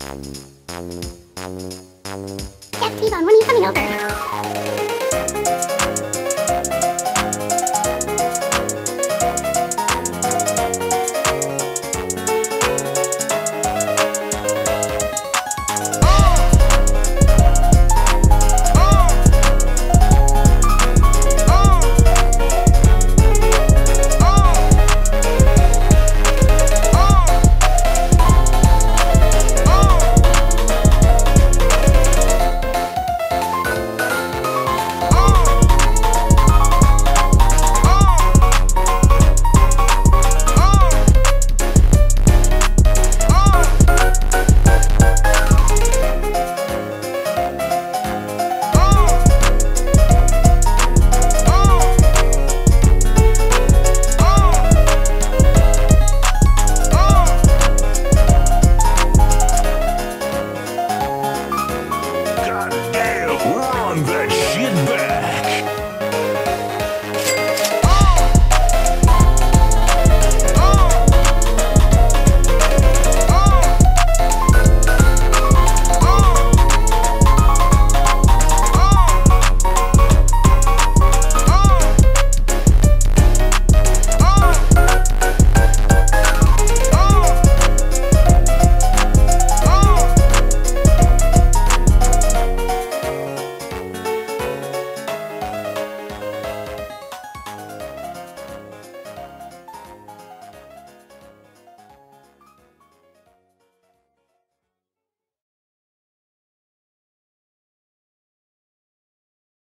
Yes, T-Bone, when are you coming over?